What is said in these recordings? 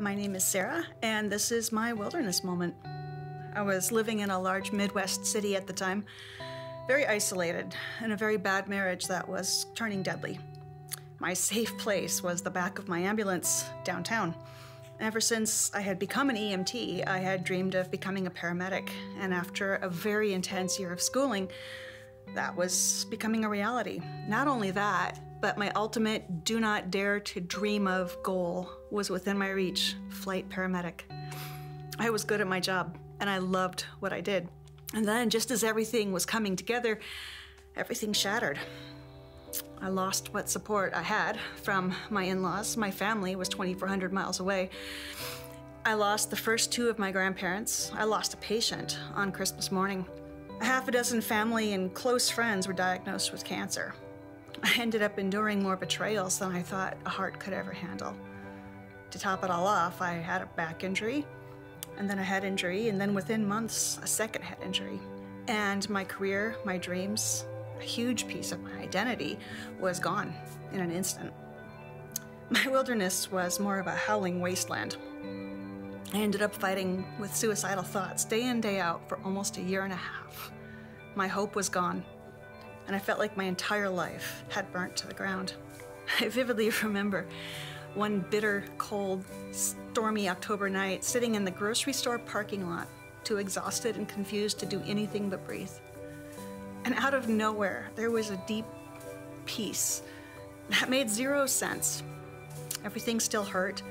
My name is Sarah, and this is my wilderness moment. I was living in a large Midwest city at the time, very isolated, in a very bad marriage that was turning deadly. My safe place was the back of my ambulance downtown. Ever since I had become an EMT, I had dreamed of becoming a paramedic, and after a very intense year of schooling, that was becoming a reality. Not only that, but my ultimate do not dare to dream of goal was within my reach flight paramedic. I was good at my job and I loved what I did. And then, just as everything was coming together, everything shattered. I lost what support I had from my in laws. My family was 2,400 miles away. I lost the first two of my grandparents. I lost a patient on Christmas morning. A half a dozen family and close friends were diagnosed with cancer. I ended up enduring more betrayals than I thought a heart could ever handle. To top it all off, I had a back injury, and then a head injury, and then within months, a second head injury. And my career, my dreams, a huge piece of my identity was gone in an instant. My wilderness was more of a howling wasteland. I ended up fighting with suicidal thoughts day in, day out for almost a year and a half. My hope was gone and I felt like my entire life had burnt to the ground. I vividly remember one bitter, cold, stormy October night sitting in the grocery store parking lot, too exhausted and confused to do anything but breathe. And out of nowhere, there was a deep peace that made zero sense. Everything still hurt,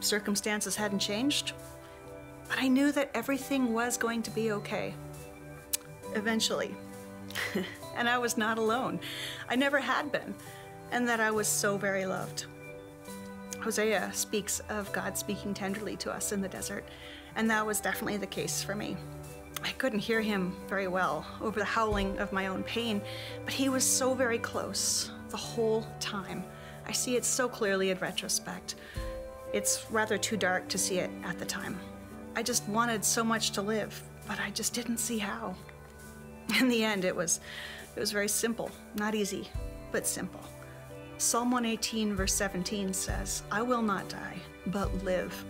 circumstances hadn't changed, but I knew that everything was going to be okay. Eventually. and I was not alone. I never had been, and that I was so very loved. Hosea speaks of God speaking tenderly to us in the desert, and that was definitely the case for me. I couldn't hear him very well over the howling of my own pain, but he was so very close the whole time. I see it so clearly in retrospect. It's rather too dark to see it at the time. I just wanted so much to live, but I just didn't see how. In the end, it was it was very simple, not easy, but simple. Psalm 118, verse 17 says, I will not die, but live,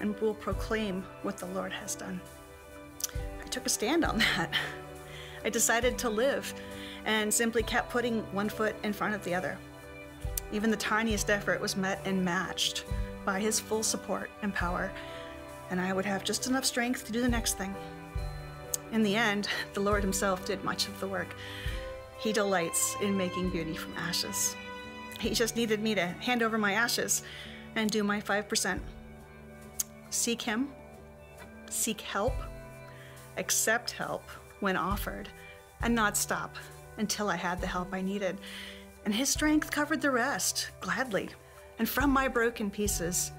and will proclaim what the Lord has done. I took a stand on that. I decided to live and simply kept putting one foot in front of the other. Even the tiniest effort was met and matched by his full support and power, and I would have just enough strength to do the next thing. In the end, the Lord Himself did much of the work. He delights in making beauty from ashes. He just needed me to hand over my ashes and do my 5%. Seek Him, seek help, accept help when offered, and not stop until I had the help I needed. And His strength covered the rest, gladly. And from my broken pieces,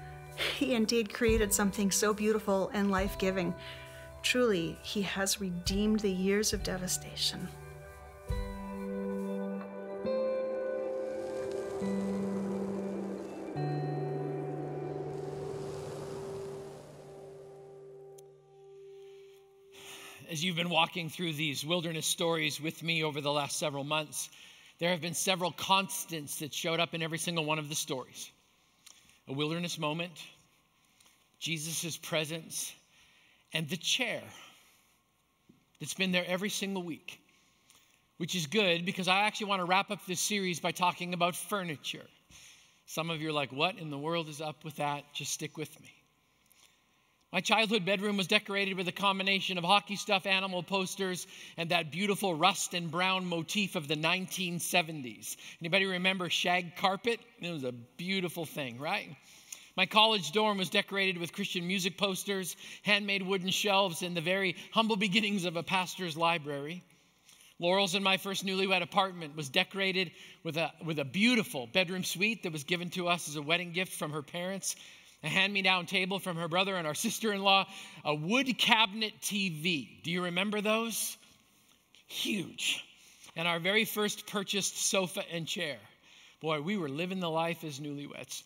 He indeed created something so beautiful and life giving. Truly, He has redeemed the years of devastation. As you've been walking through these wilderness stories with me over the last several months, there have been several constants that showed up in every single one of the stories a wilderness moment, Jesus' presence, and the chair that's been there every single week, which is good because I actually want to wrap up this series by talking about furniture. Some of you are like, what in the world is up with that? Just stick with me. My childhood bedroom was decorated with a combination of hockey stuff, animal posters, and that beautiful rust and brown motif of the 1970s. Anybody remember shag carpet? It was a beautiful thing, right? My college dorm was decorated with Christian music posters, handmade wooden shelves, and the very humble beginnings of a pastor's library. Laurel's in my first newlywed apartment was decorated with a, with a beautiful bedroom suite that was given to us as a wedding gift from her parents a hand me down table from her brother and our sister in law, a wood cabinet TV. Do you remember those? Huge. And our very first purchased sofa and chair. Boy, we were living the life as newlyweds.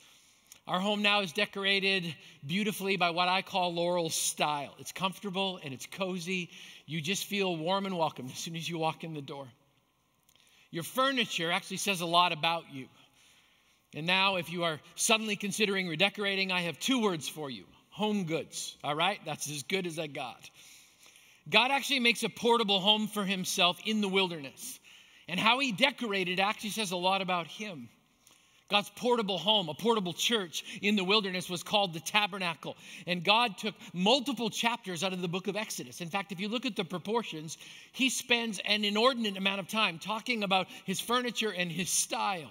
Our home now is decorated beautifully by what I call Laurel's style. It's comfortable and it's cozy. You just feel warm and welcome as soon as you walk in the door. Your furniture actually says a lot about you. And now, if you are suddenly considering redecorating, I have two words for you home goods. All right? That's as good as I got. God actually makes a portable home for himself in the wilderness. And how he decorated actually says a lot about him. God's portable home, a portable church in the wilderness was called the tabernacle. And God took multiple chapters out of the book of Exodus. In fact, if you look at the proportions, he spends an inordinate amount of time talking about his furniture and his style.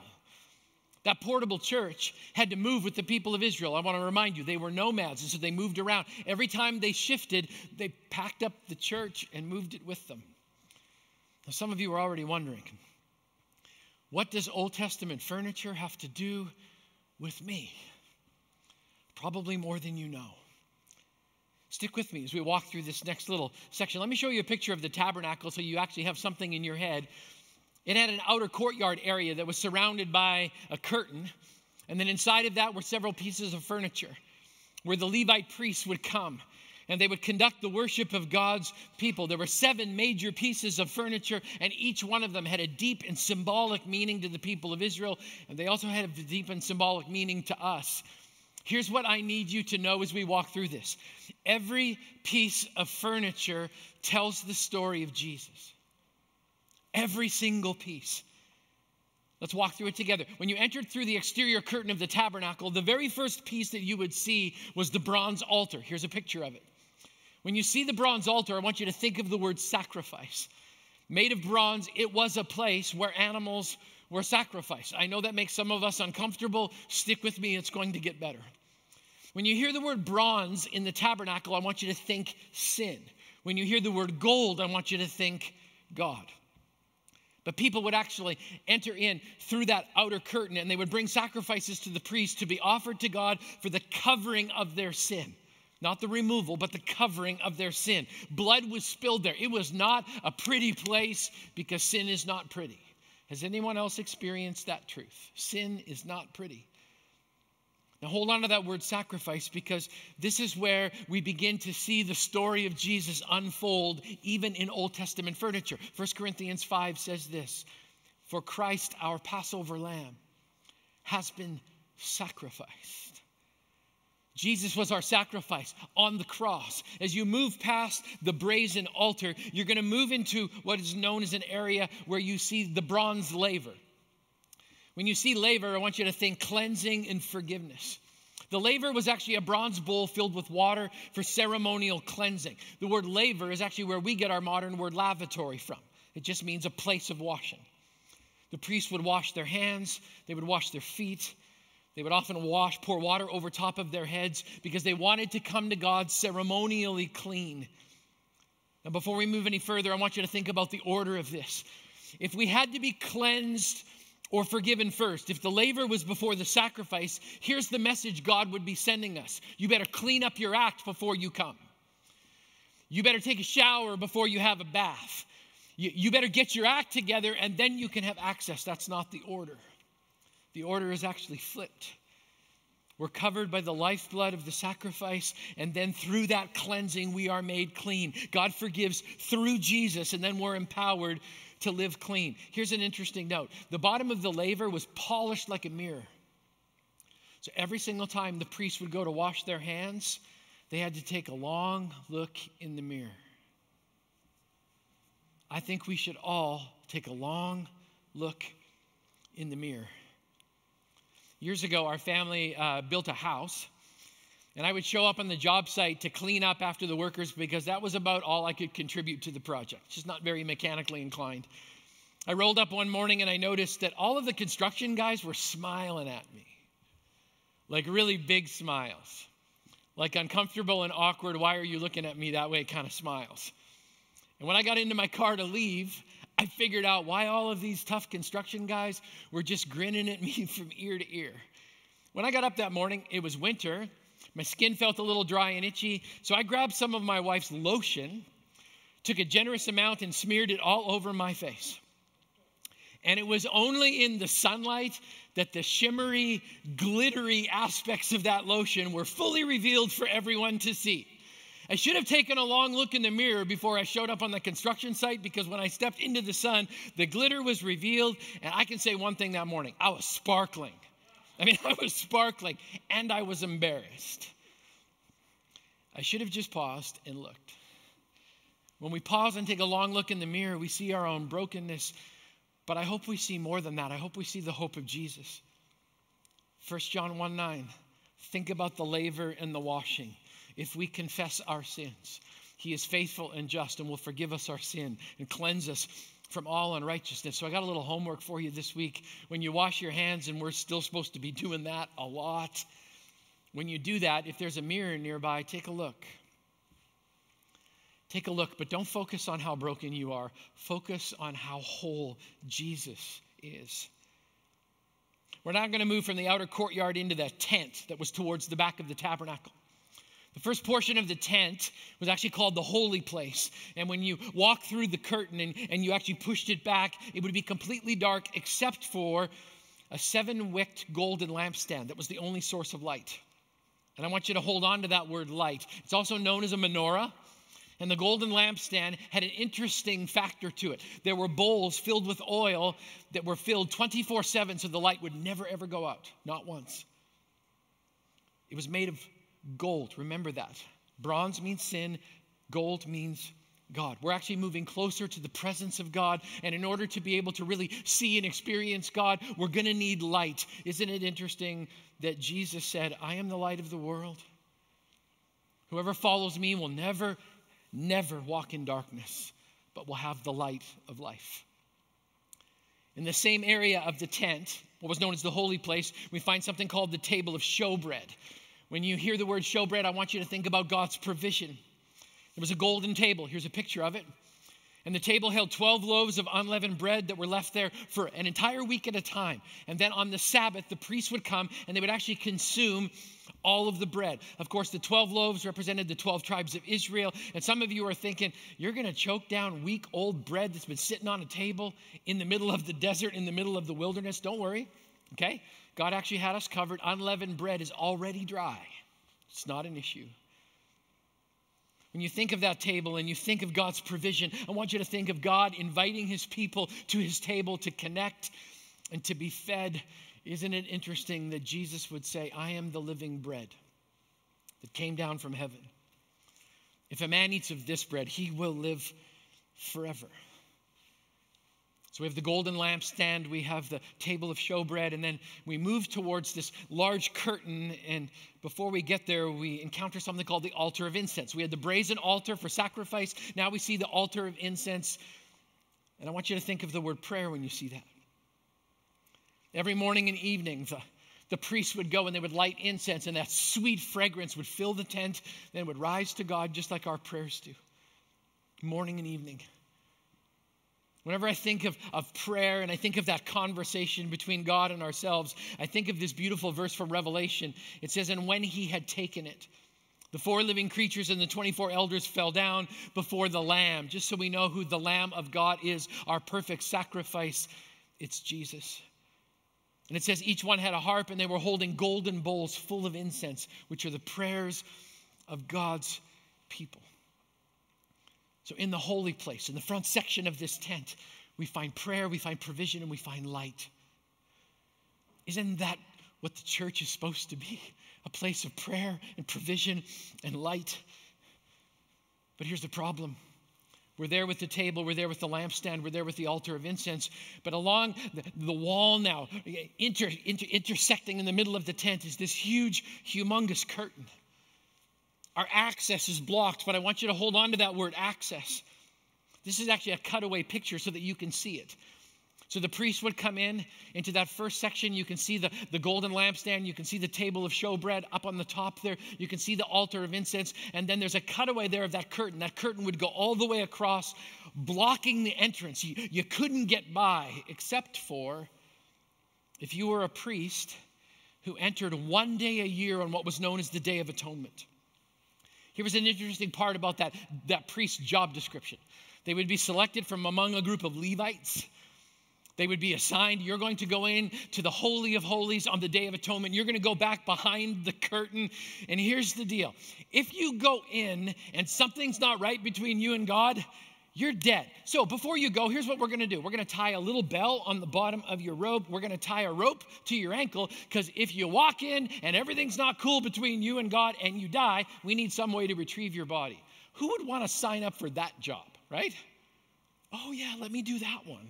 That portable church had to move with the people of Israel. I want to remind you, they were nomads, and so they moved around. Every time they shifted, they packed up the church and moved it with them. Now, some of you are already wondering what does Old Testament furniture have to do with me? Probably more than you know. Stick with me as we walk through this next little section. Let me show you a picture of the tabernacle so you actually have something in your head it had an outer courtyard area that was surrounded by a curtain. And then inside of that were several pieces of furniture where the Levite priests would come and they would conduct the worship of God's people. There were seven major pieces of furniture, and each one of them had a deep and symbolic meaning to the people of Israel, and they also had a deep and symbolic meaning to us. Here's what I need you to know as we walk through this every piece of furniture tells the story of Jesus. Every single piece. Let's walk through it together. When you entered through the exterior curtain of the tabernacle, the very first piece that you would see was the bronze altar. Here's a picture of it. When you see the bronze altar, I want you to think of the word sacrifice. Made of bronze, it was a place where animals were sacrificed. I know that makes some of us uncomfortable. Stick with me, it's going to get better. When you hear the word bronze in the tabernacle, I want you to think sin. When you hear the word gold, I want you to think God. But people would actually enter in through that outer curtain and they would bring sacrifices to the priest to be offered to God for the covering of their sin. Not the removal, but the covering of their sin. Blood was spilled there. It was not a pretty place because sin is not pretty. Has anyone else experienced that truth? Sin is not pretty. Now, hold on to that word sacrifice because this is where we begin to see the story of Jesus unfold, even in Old Testament furniture. 1 Corinthians 5 says this For Christ, our Passover lamb, has been sacrificed. Jesus was our sacrifice on the cross. As you move past the brazen altar, you're going to move into what is known as an area where you see the bronze laver. When you see laver, I want you to think cleansing and forgiveness. The laver was actually a bronze bowl filled with water for ceremonial cleansing. The word laver is actually where we get our modern word lavatory from. It just means a place of washing. The priests would wash their hands, they would wash their feet, they would often wash, pour water over top of their heads because they wanted to come to God ceremonially clean. Now, before we move any further, I want you to think about the order of this. If we had to be cleansed or forgiven first. If the laver was before the sacrifice, here's the message God would be sending us you better clean up your act before you come. You better take a shower before you have a bath. You, you better get your act together and then you can have access. That's not the order. The order is actually flipped. We're covered by the lifeblood of the sacrifice, and then through that cleansing, we are made clean. God forgives through Jesus, and then we're empowered to live clean. Here's an interesting note the bottom of the laver was polished like a mirror. So every single time the priest would go to wash their hands, they had to take a long look in the mirror. I think we should all take a long look in the mirror. Years ago, our family uh, built a house, and I would show up on the job site to clean up after the workers because that was about all I could contribute to the project. Just not very mechanically inclined. I rolled up one morning and I noticed that all of the construction guys were smiling at me. Like really big smiles. Like uncomfortable and awkward, why are you looking at me that way kind of smiles. And when I got into my car to leave, I figured out why all of these tough construction guys were just grinning at me from ear to ear. When I got up that morning, it was winter. My skin felt a little dry and itchy, so I grabbed some of my wife's lotion, took a generous amount, and smeared it all over my face. And it was only in the sunlight that the shimmery, glittery aspects of that lotion were fully revealed for everyone to see. I should have taken a long look in the mirror before I showed up on the construction site because when I stepped into the sun, the glitter was revealed. And I can say one thing that morning I was sparkling. I mean, I was sparkling and I was embarrassed. I should have just paused and looked. When we pause and take a long look in the mirror, we see our own brokenness, but I hope we see more than that. I hope we see the hope of Jesus. 1 John 1 9, think about the laver and the washing. If we confess our sins, he is faithful and just and will forgive us our sin and cleanse us from all unrighteousness. So I got a little homework for you this week. When you wash your hands, and we're still supposed to be doing that a lot, when you do that, if there's a mirror nearby, take a look. Take a look, but don't focus on how broken you are. Focus on how whole Jesus is. We're not going to move from the outer courtyard into the tent that was towards the back of the tabernacle. The first portion of the tent was actually called the holy place. And when you walk through the curtain and, and you actually pushed it back, it would be completely dark except for a seven wicked golden lampstand that was the only source of light. And I want you to hold on to that word light. It's also known as a menorah. And the golden lampstand had an interesting factor to it. There were bowls filled with oil that were filled 24 7 so the light would never, ever go out, not once. It was made of gold. Remember that. Bronze means sin, gold means God. We're actually moving closer to the presence of God. And in order to be able to really see and experience God, we're going to need light. Isn't it interesting that Jesus said, I am the light of the world? Whoever follows me will never, never walk in darkness, but will have the light of life. In the same area of the tent, what was known as the holy place, we find something called the table of showbread. When you hear the word showbread, I want you to think about God's provision. There was a golden table. Here's a picture of it. And the table held 12 loaves of unleavened bread that were left there for an entire week at a time. And then on the Sabbath, the priests would come and they would actually consume all of the bread. Of course, the 12 loaves represented the 12 tribes of Israel. And some of you are thinking, you're going to choke down week old bread that's been sitting on a table in the middle of the desert, in the middle of the wilderness. Don't worry, okay? God actually had us covered. Unleavened bread is already dry, it's not an issue. When you think of that table and you think of God's provision, I want you to think of God inviting his people to his table to connect and to be fed. Isn't it interesting that Jesus would say, I am the living bread that came down from heaven? If a man eats of this bread, he will live forever. So we have the golden lampstand, we have the table of showbread, and then we move towards this large curtain. And before we get there, we encounter something called the altar of incense. We had the brazen altar for sacrifice. Now we see the altar of incense. And I want you to think of the word prayer when you see that. Every morning and evening, the, the priests would go and they would light incense, and that sweet fragrance would fill the tent, then would rise to God just like our prayers do, morning and evening. Whenever I think of, of prayer and I think of that conversation between God and ourselves, I think of this beautiful verse from Revelation. It says, And when he had taken it, the four living creatures and the 24 elders fell down before the Lamb, just so we know who the Lamb of God is, our perfect sacrifice. It's Jesus. And it says each one had a harp and they were holding golden bowls full of incense, which are the prayers of God's people. So, in the holy place, in the front section of this tent, we find prayer, we find provision, and we find light. Isn't that what the church is supposed to be? A place of prayer and provision and light. But here's the problem. We're there with the table, we're there with the lampstand, we're there with the altar of incense. But along the, the wall now, inter, inter, intersecting in the middle of the tent, is this huge, humongous curtain. Our access is blocked, but I want you to hold on to that word access. This is actually a cutaway picture so that you can see it. So the priest would come in into that first section. You can see the, the golden lampstand. You can see the table of showbread up on the top there. You can see the altar of incense. And then there's a cutaway there of that curtain. That curtain would go all the way across, blocking the entrance. You, you couldn't get by except for if you were a priest who entered one day a year on what was known as the Day of Atonement. Here was an interesting part about that, that priest's job description. They would be selected from among a group of Levites. They would be assigned, you're going to go in to the Holy of Holies on the Day of Atonement. You're going to go back behind the curtain. And here's the deal if you go in and something's not right between you and God, you're dead. So before you go, here's what we're gonna do we're gonna tie a little bell on the bottom of your robe. We're gonna tie a rope to your ankle because if you walk in and everything's not cool between you and God and you die, we need some way to retrieve your body. Who would wanna sign up for that job, right? Oh, yeah, let me do that one.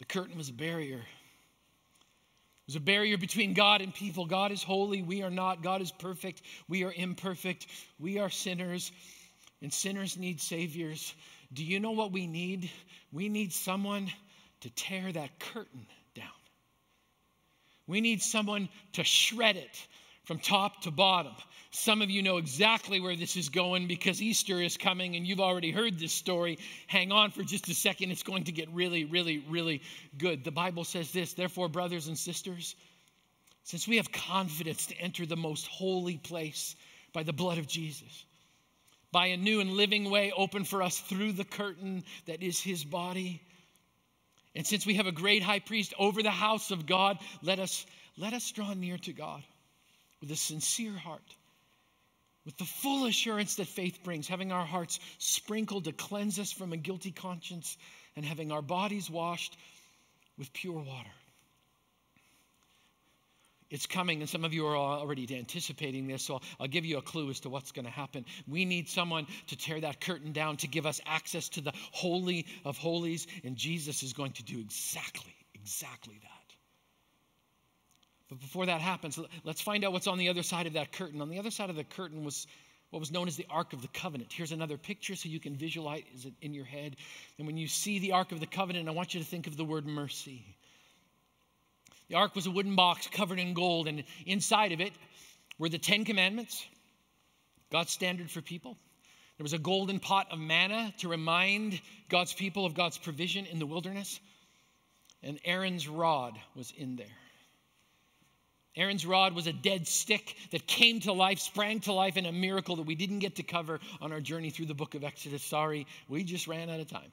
The curtain was a barrier. It was a barrier between God and people. God is holy, we are not. God is perfect, we are imperfect. We are sinners and sinners need saviors. Do you know what we need? We need someone to tear that curtain down. We need someone to shred it from top to bottom. Some of you know exactly where this is going because Easter is coming and you've already heard this story. Hang on for just a second. It's going to get really, really, really good. The Bible says this Therefore, brothers and sisters, since we have confidence to enter the most holy place by the blood of Jesus, by a new and living way open for us through the curtain that is his body. And since we have a great high priest over the house of God, let us, let us draw near to God with a sincere heart, with the full assurance that faith brings, having our hearts sprinkled to cleanse us from a guilty conscience, and having our bodies washed with pure water. It's coming, and some of you are already anticipating this, so I'll give you a clue as to what's going to happen. We need someone to tear that curtain down to give us access to the Holy of Holies, and Jesus is going to do exactly, exactly that. But before that happens, let's find out what's on the other side of that curtain. On the other side of the curtain was what was known as the Ark of the Covenant. Here's another picture so you can visualize it in your head. And when you see the Ark of the Covenant, I want you to think of the word mercy. The ark was a wooden box covered in gold, and inside of it were the Ten Commandments, God's standard for people. There was a golden pot of manna to remind God's people of God's provision in the wilderness. And Aaron's rod was in there. Aaron's rod was a dead stick that came to life, sprang to life in a miracle that we didn't get to cover on our journey through the book of Exodus. Sorry, we just ran out of time.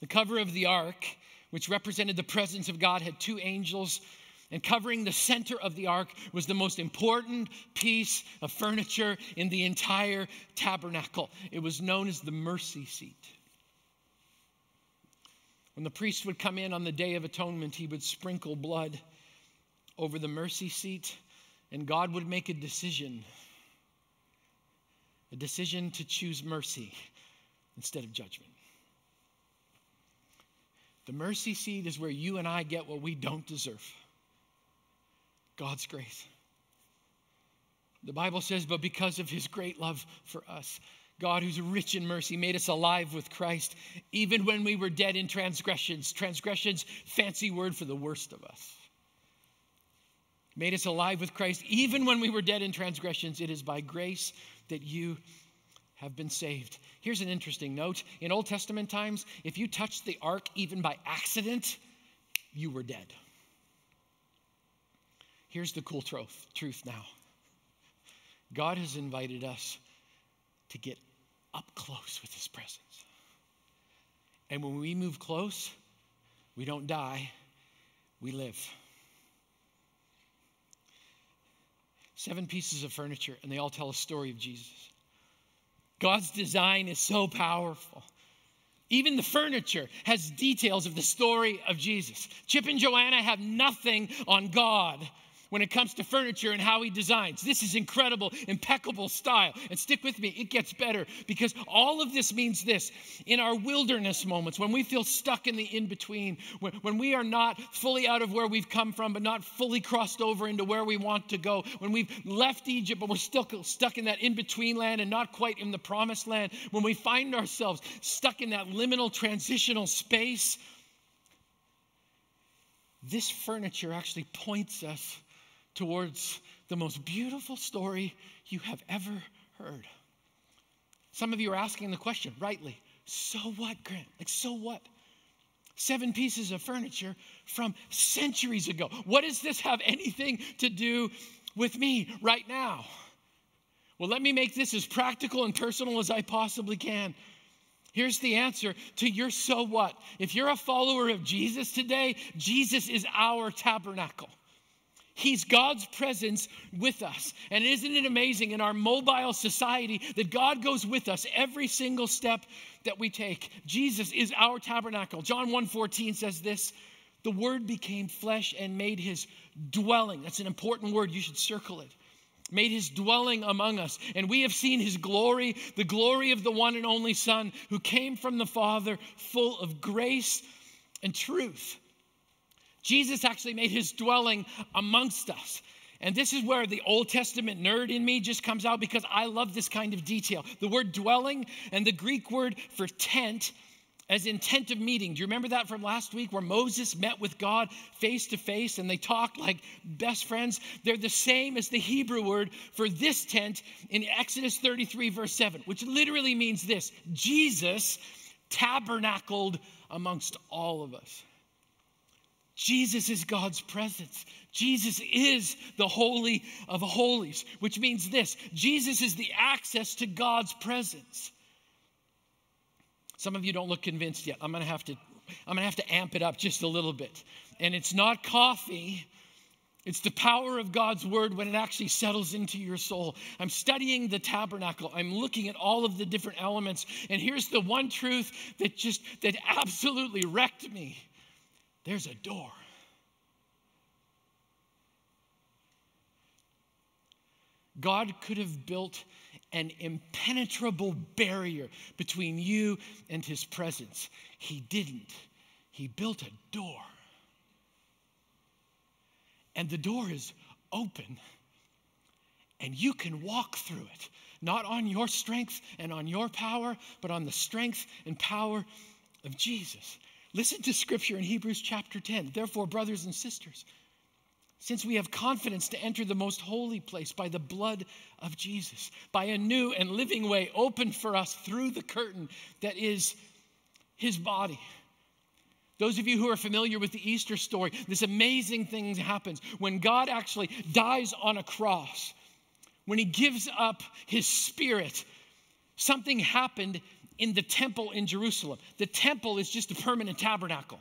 The cover of the ark which represented the presence of God, had two angels. And covering the center of the ark was the most important piece of furniture in the entire tabernacle. It was known as the mercy seat. When the priest would come in on the Day of Atonement, he would sprinkle blood over the mercy seat, and God would make a decision a decision to choose mercy instead of judgment. The mercy seat is where you and I get what we don't deserve God's grace. The Bible says, but because of his great love for us, God, who's rich in mercy, made us alive with Christ, even when we were dead in transgressions. Transgressions, fancy word for the worst of us. Made us alive with Christ, even when we were dead in transgressions. It is by grace that you have been saved. Here's an interesting note. In Old Testament times, if you touched the ark even by accident, you were dead. Here's the cool truth, truth now God has invited us to get up close with his presence. And when we move close, we don't die, we live. Seven pieces of furniture, and they all tell a story of Jesus. God's design is so powerful. Even the furniture has details of the story of Jesus. Chip and Joanna have nothing on God when it comes to furniture and how he designs. This is incredible, impeccable style. And stick with me, it gets better because all of this means this. In our wilderness moments, when we feel stuck in the in between, when, when we are not fully out of where we've come from, but not fully crossed over into where we want to go, when we've left Egypt, but we're still stuck in that in between land and not quite in the promised land, when we find ourselves stuck in that liminal transitional space, this furniture actually points us towards the most beautiful story you have ever heard. Some of you are asking the question, rightly, so what, Grant? Like, so what? Seven pieces of furniture from centuries ago. What does this have anything to do with me right now? Well, let me make this as practical and personal as I possibly can. Here's the answer to your so what. If you're a follower of Jesus today, Jesus is our tabernacle. He's God's presence with us. And isn't it amazing in our mobile society that God goes with us every single step that we take? Jesus is our tabernacle. John 1:14 says this, the word became flesh and made his dwelling. That's an important word. You should circle it. Made his dwelling among us. And we have seen his glory, the glory of the one and only Son who came from the Father, full of grace and truth. Jesus actually made his dwelling amongst us. And this is where the Old Testament nerd in me just comes out because I love this kind of detail. The word dwelling and the Greek word for tent, as intent of meeting. Do you remember that from last week where Moses met with God face to face and they talked like best friends? They're the same as the Hebrew word for this tent in Exodus 33, verse 7, which literally means this Jesus tabernacled amongst all of us. Jesus is God's presence. Jesus is the Holy of Holies, which means this Jesus is the access to God's presence. Some of you don't look convinced yet. I'm gonna have to, I'm gonna have to amp it up just a little bit. And it's not coffee. It's the power of God's word when it actually settles into your soul. I'm studying the tabernacle. I'm looking at all of the different elements. And here's the one truth that just that absolutely wrecked me there's a door. God could have built an impenetrable barrier between you and his presence. He didn't. He built a door. And the door is open, and you can walk through it, not on your strength and on your power, but on the strength and power of Jesus. Listen to scripture in Hebrews chapter 10. Therefore, brothers and sisters, since we have confidence to enter the most holy place by the blood of Jesus, by a new and living way opened for us through the curtain that is his body. Those of you who are familiar with the Easter story, this amazing thing happens when God actually dies on a cross, when he gives up his spirit, something happened in the temple in Jerusalem. The temple is just a permanent tabernacle.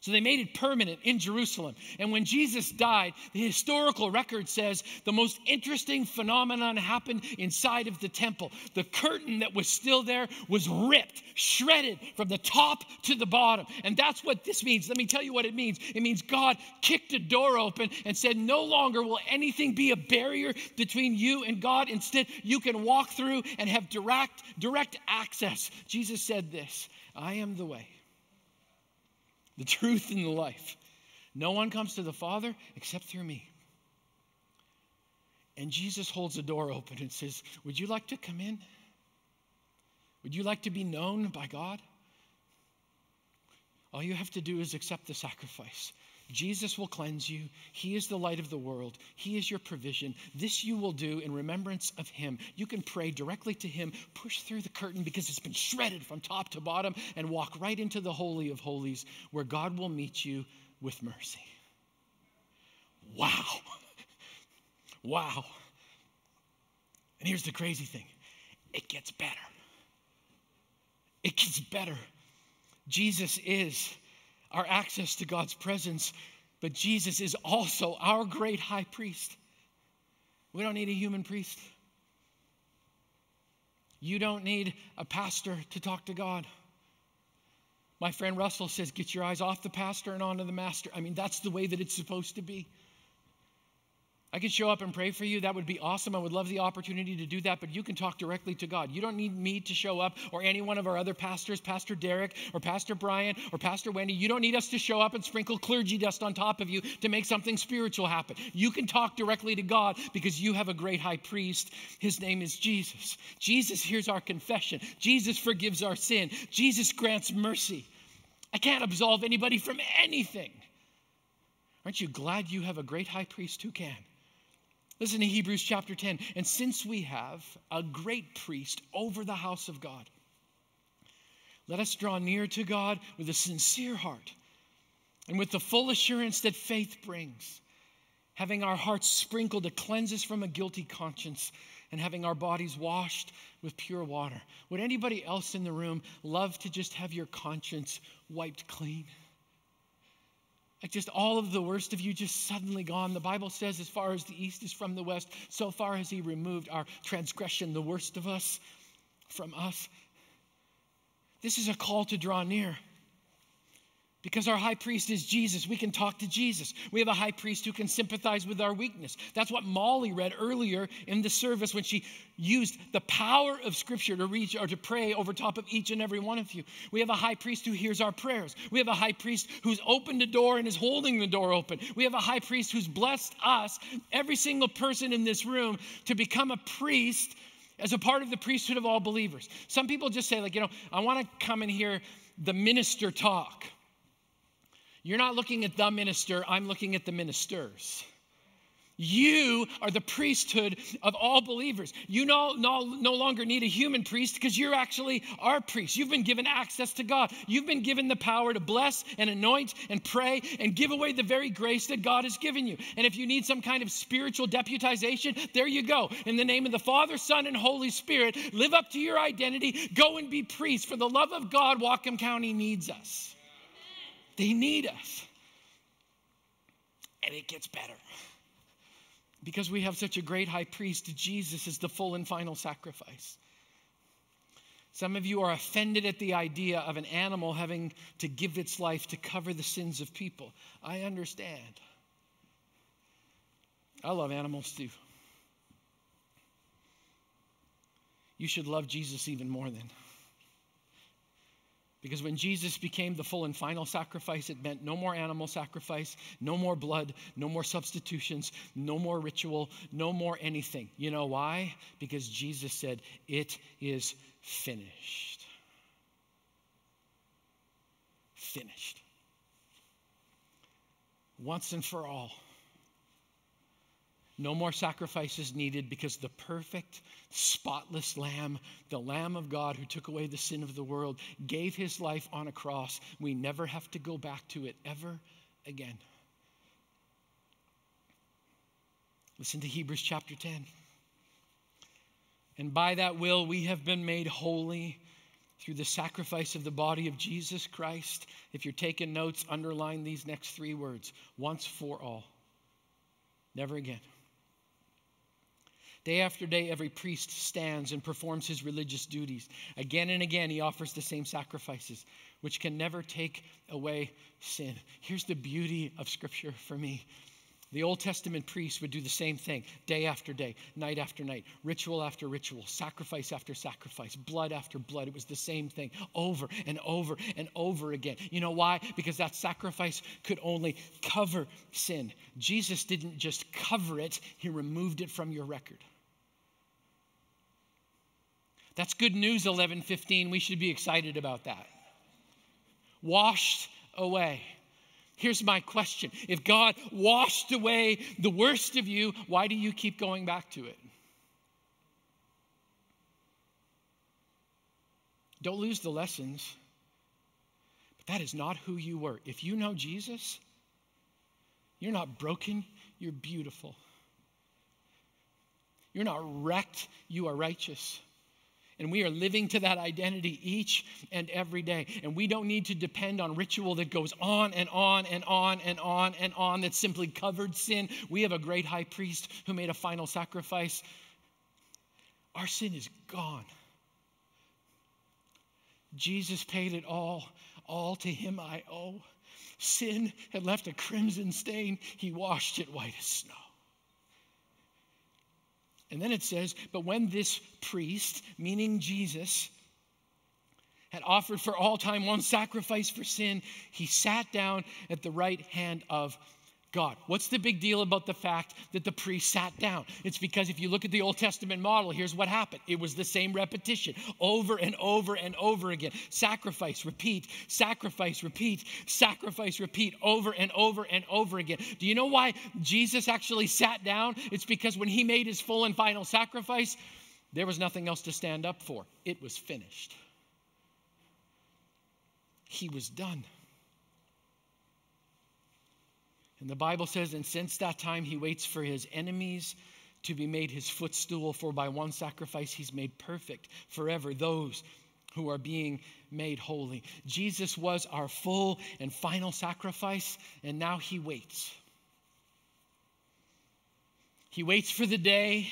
So they made it permanent in Jerusalem. And when Jesus died, the historical record says the most interesting phenomenon happened inside of the temple. The curtain that was still there was ripped, shredded from the top to the bottom. And that's what this means. Let me tell you what it means. It means God kicked a door open and said, No longer will anything be a barrier between you and God. Instead, you can walk through and have direct, direct access. Jesus said this I am the way the truth, and the life. No one comes to the Father except through me. And Jesus holds the door open and says, Would you like to come in? Would you like to be known by God? All you have to do is accept the sacrifice. Jesus will cleanse you. He is the light of the world. He is your provision. This you will do in remembrance of Him. You can pray directly to Him, push through the curtain because it's been shredded from top to bottom, and walk right into the Holy of Holies where God will meet you with mercy. Wow. Wow. And here's the crazy thing it gets better. It gets better. Jesus is our access to God's presence, but Jesus is also our great high priest. We don't need a human priest. You don't need a pastor to talk to God. My friend Russell says, get your eyes off the pastor and onto the master. I mean, that's the way that it's supposed to be. I could show up and pray for you. That would be awesome. I would love the opportunity to do that, but you can talk directly to God. You don't need me to show up or any one of our other pastors, Pastor Derek or Pastor Brian or Pastor Wendy. You don't need us to show up and sprinkle clergy dust on top of you to make something spiritual happen. You can talk directly to God because you have a great high priest. His name is Jesus. Jesus hears our confession, Jesus forgives our sin, Jesus grants mercy. I can't absolve anybody from anything. Aren't you glad you have a great high priest who can? Listen to Hebrews chapter 10. And since we have a great priest over the house of God, let us draw near to God with a sincere heart and with the full assurance that faith brings, having our hearts sprinkled to cleanse us from a guilty conscience and having our bodies washed with pure water. Would anybody else in the room love to just have your conscience wiped clean? Like just all of the worst of you just suddenly gone. The Bible says, as far as the east is from the west, so far has He removed our transgression, the worst of us, from us. This is a call to draw near. Because our high priest is Jesus, we can talk to Jesus. We have a high priest who can sympathize with our weakness. That's what Molly read earlier in the service when she used the power of Scripture to reach or to pray over top of each and every one of you. We have a high priest who hears our prayers. We have a high priest who's opened a door and is holding the door open. We have a high priest who's blessed us, every single person in this room, to become a priest as a part of the priesthood of all believers. Some people just say, like, you know, I want to come and hear the minister talk. You're not looking at the minister, I'm looking at the ministers. You are the priesthood of all believers. You no, no, no longer need a human priest because you're actually our priest. You've been given access to God. You've been given the power to bless and anoint and pray and give away the very grace that God has given you. And if you need some kind of spiritual deputization, there you go. In the name of the Father, Son, and Holy Spirit, live up to your identity. Go and be priests. For the love of God, Whatcom County needs us. They need us. And it gets better. Because we have such a great high priest, Jesus is the full and final sacrifice. Some of you are offended at the idea of an animal having to give its life to cover the sins of people. I understand. I love animals too. You should love Jesus even more than. Because when Jesus became the full and final sacrifice, it meant no more animal sacrifice, no more blood, no more substitutions, no more ritual, no more anything. You know why? Because Jesus said, It is finished. Finished. Once and for all. No more sacrifices needed because the perfect, spotless Lamb, the Lamb of God who took away the sin of the world, gave his life on a cross. We never have to go back to it ever again. Listen to Hebrews chapter 10. And by that will, we have been made holy through the sacrifice of the body of Jesus Christ. If you're taking notes, underline these next three words once for all. Never again. Day after day, every priest stands and performs his religious duties. Again and again, he offers the same sacrifices, which can never take away sin. Here's the beauty of Scripture for me. The Old Testament priests would do the same thing day after day, night after night, ritual after ritual, sacrifice after sacrifice, blood after blood. It was the same thing over and over and over again. You know why? Because that sacrifice could only cover sin. Jesus didn't just cover it, He removed it from your record. That's good news, 1115. We should be excited about that. Washed away. Here's my question If God washed away the worst of you, why do you keep going back to it? Don't lose the lessons. But that is not who you were. If you know Jesus, you're not broken, you're beautiful. You're not wrecked, you are righteous. And we are living to that identity each and every day. And we don't need to depend on ritual that goes on and on and on and on and on that simply covered sin. We have a great high priest who made a final sacrifice. Our sin is gone. Jesus paid it all. All to him I owe. Sin had left a crimson stain, he washed it white as snow. And then it says, But when this priest, meaning Jesus, had offered for all time one sacrifice for sin, he sat down at the right hand of God. What's the big deal about the fact that the priest sat down? It's because if you look at the Old Testament model, here's what happened it was the same repetition over and over and over again. Sacrifice, repeat, sacrifice, repeat, sacrifice, repeat, over and over and over again. Do you know why Jesus actually sat down? It's because when he made his full and final sacrifice, there was nothing else to stand up for. It was finished. He was done. And the Bible says, and since that time he waits for his enemies to be made his footstool, for by one sacrifice he's made perfect forever those who are being made holy. Jesus was our full and final sacrifice, and now he waits. He waits for the day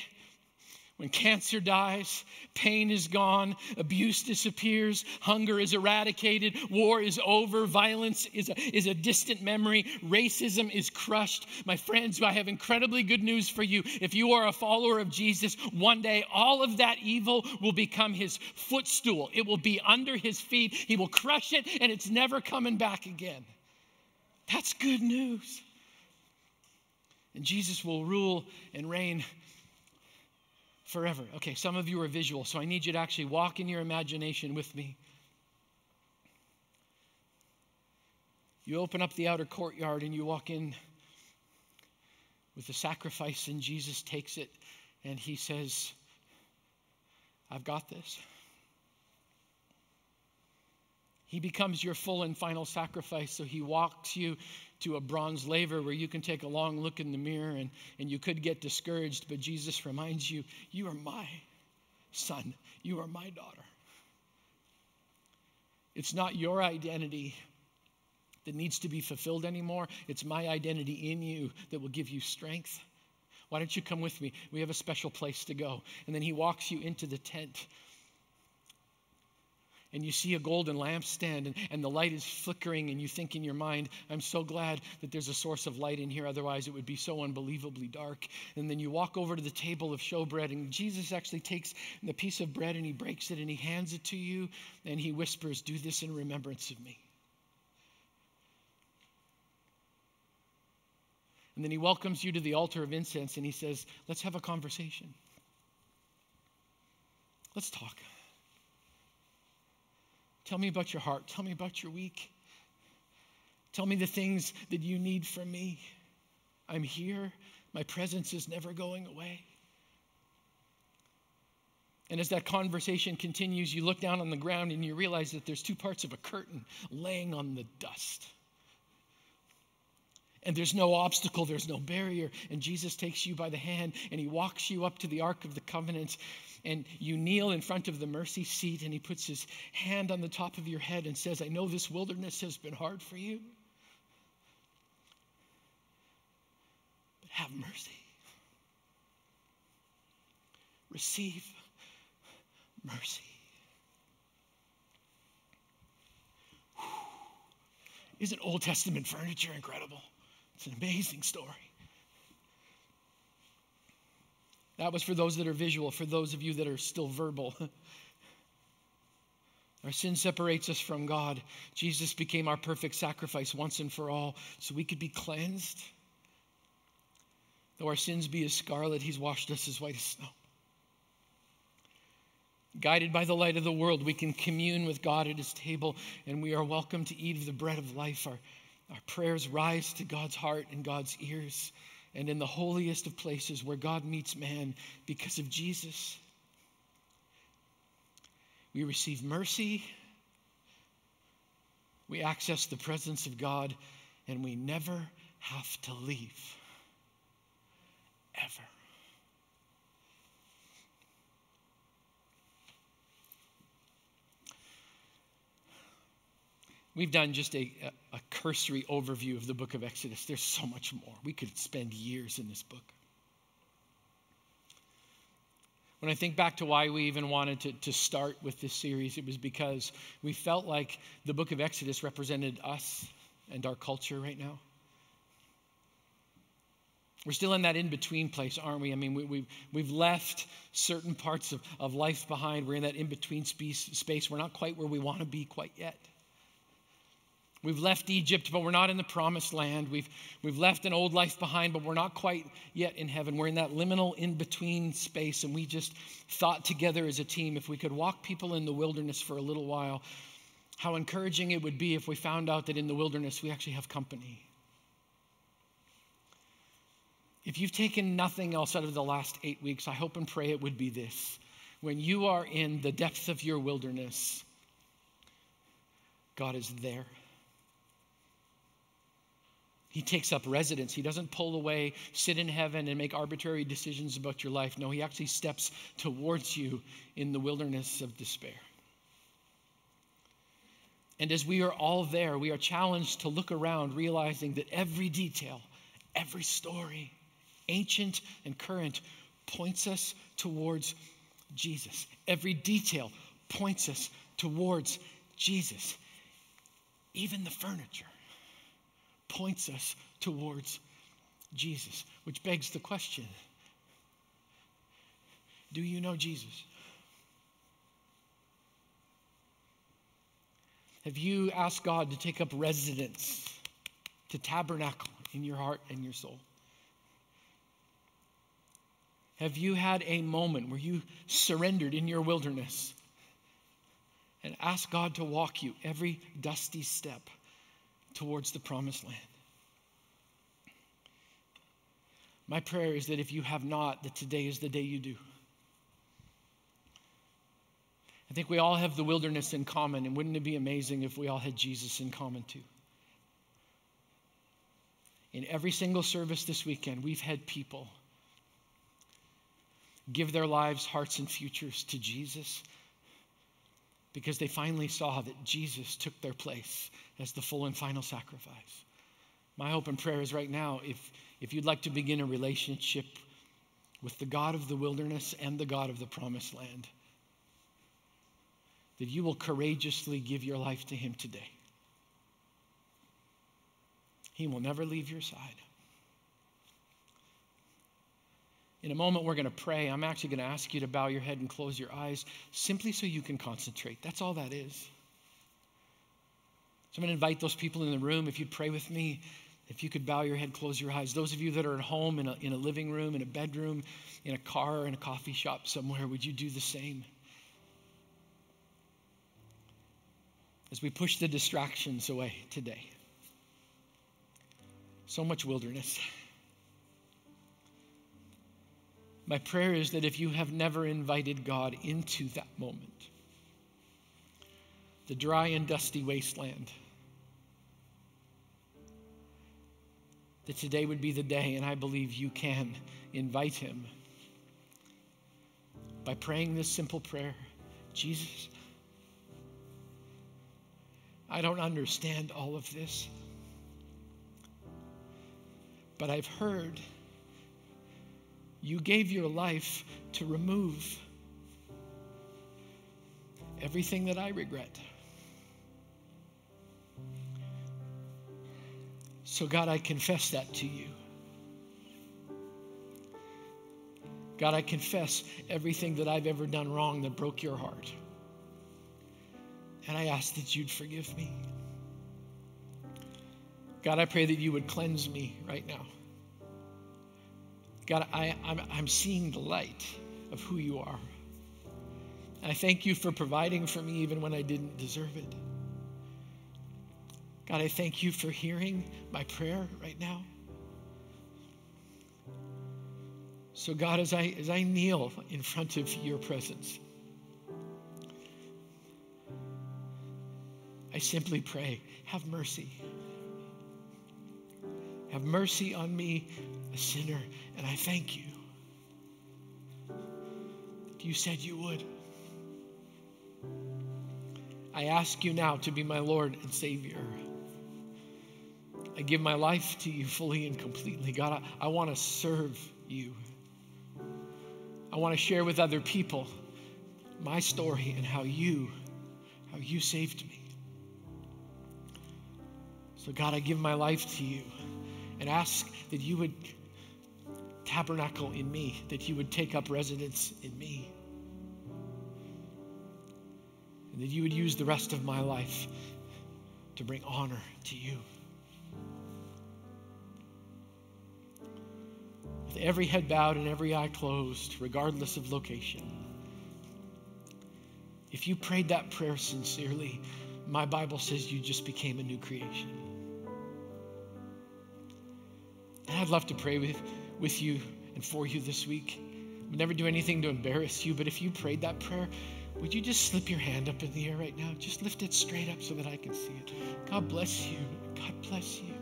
when cancer dies, pain is gone, abuse disappears, hunger is eradicated, war is over, violence is a, is a distant memory, racism is crushed. My friends, I have incredibly good news for you. If you are a follower of Jesus, one day all of that evil will become his footstool. It will be under his feet. He will crush it, and it's never coming back again. That's good news. And Jesus will rule and reign forever. Okay, some of you are visual, so I need you to actually walk in your imagination with me. You open up the outer courtyard and you walk in with the sacrifice, and Jesus takes it and he says, I've got this. He becomes your full and final sacrifice, so he walks you to a bronze laver where you can take a long look in the mirror and, and you could get discouraged, but Jesus reminds you, You are my son, you are my daughter. It's not your identity that needs to be fulfilled anymore, it's my identity in you that will give you strength. Why don't you come with me? We have a special place to go. And then he walks you into the tent and you see a golden lampstand and, and the light is flickering and you think in your mind i'm so glad that there's a source of light in here otherwise it would be so unbelievably dark. And then you walk over to the table of showbread and jesus actually takes the piece of bread and he breaks it and he hands it to you and he whispers do this in remembrance of me. And then he welcomes you to the altar of incense and he says let's have a conversation. Let's talk Tell me about your heart. Tell me about your week. Tell me the things that you need from me. I'm here. My presence is never going away. And as that conversation continues, you look down on the ground and you realize that there's two parts of a curtain laying on the dust. And there's no obstacle, there's no barrier. And Jesus takes you by the hand and he walks you up to the Ark of the Covenant and you kneel in front of the mercy seat, and he puts his hand on the top of your head and says, I know this wilderness has been hard for you, but have mercy. Receive mercy. Isn't Old Testament furniture incredible? It's an amazing story. That was for those that are visual, for those of you that are still verbal. Our sin separates us from God. Jesus became our perfect sacrifice once and for all so we could be cleansed. Though our sins be as scarlet, He's washed us as white as snow. Guided by the light of the world, we can commune with God at His table, and we are welcome to eat of the bread of life. Our, our prayers rise to God's heart and God's ears and in the holiest of places where God meets man because of Jesus. We receive mercy, we access the presence of God, and we never have to leave. Ever. We've done just a, a, cursory overview of the book of Exodus. There's so much more. We could spend years in this book. When I think back to why we even wanted to, to start with this series, it was because we felt like the book of Exodus represented us and our culture right now. We're still in that in between place, aren't we? I mean, we, have we've, we've left certain parts of, of life behind. We're in that in between space, space. We're not quite where we want to be quite yet. We've left Egypt, but we're not in the promised land. We've, we've left an old life behind, but we're not quite yet in heaven. We're in that liminal in between space, and we just thought together as a team if we could walk people in the wilderness for a little while, how encouraging it would be if we found out that in the wilderness we actually have company. If you've taken nothing else out of the last eight weeks, I hope and pray it would be this. When you are in the depths of your wilderness, God is there. He takes up residence. He doesn't pull away, sit in heaven, and make arbitrary decisions about your life. No, he actually steps towards you in the wilderness of despair. And as we are all there, we are challenged to look around, realizing that every detail, every story, ancient and current, points us towards Jesus. Every detail points us towards Jesus. Even the furniture points us towards Jesus, which begs the question Do you know Jesus? Have you asked God to take up residence, to tabernacle in your heart and your soul? Have you had a moment where you surrendered in your wilderness and asked God to walk you every dusty step towards the promised land? My prayer is that if you have not, that today is the day you do. I think we all have the wilderness in common, and wouldn't it be amazing if we all had Jesus in common too? In every single service this weekend, we've had people give their lives, hearts, and futures to Jesus because they finally saw that Jesus took their place as the full and final sacrifice. My hope and prayer is right now if, if you'd like to begin a relationship with the God of the wilderness and the God of the promised land, that you will courageously give your life to Him today. He will never leave your side. In a moment, we're going to pray. I'm actually going to ask you to bow your head and close your eyes simply so you can concentrate. That's all that is. So I'm going to invite those people in the room, if you'd pray with me, if you could bow your head, close your eyes. Those of you that are at home, in a, in a living room, in a bedroom, in a car, in a coffee shop somewhere, would you do the same? as we push the distractions away today. So much wilderness. My prayer is that if you have never invited God into that moment, the dry and dusty wasteland, that today would be the day, and I believe you can invite Him by praying this simple prayer Jesus, I don't understand all of this. But I've heard you gave your life to remove everything that I regret. So, God, I confess that to you. God, I confess everything that I've ever done wrong that broke your heart. And I ask that you'd forgive me. God, I pray that you would cleanse me right now. God, I, I'm, I'm seeing the light of who you are. And I thank you for providing for me even when I didn't deserve it. God, I thank you for hearing my prayer right now. So, God, as I, as I kneel in front of your presence, I simply pray, have mercy. Have mercy on me, a sinner, and I thank you. You said you would. I ask you now to be my Lord and Savior. I give my life to you fully and completely. God, I, I want to serve you. I want to share with other people my story and how you, how you saved me. So, God, I give my life to you and ask that you would tabernacle in me, that you would take up residence in me, and that you would use the rest of my life to bring honor to you. With every head bowed and every eye closed, regardless of location, if you prayed that prayer sincerely, my Bible says you just became a new creation. And I'd love to pray with, with you and for you this week. We'd never do anything to embarrass you, but if you prayed that prayer, would you just slip your hand up in the air right now? Just lift it straight up so that I can see it. God bless you. God bless you.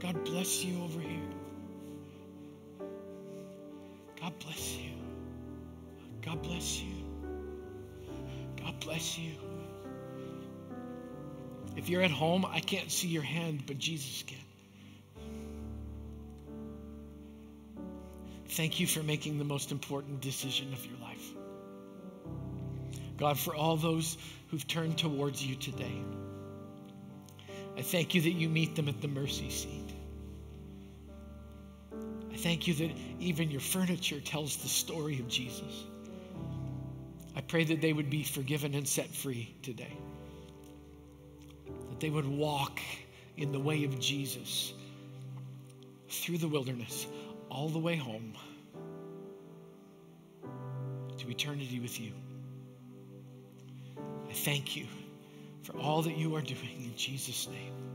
God bless you over here. God bless you. God bless you. God bless you. If you're at home, I can't see your hand, but Jesus can. Thank you for making the most important decision of your life. God, for all those who've turned towards you today, I thank you that you meet them at the mercy seat. I thank you that even your furniture tells the story of Jesus. I pray that they would be forgiven and set free today. That they would walk in the way of Jesus through the wilderness all the way home to eternity with you. I thank you for all that you are doing in Jesus' name.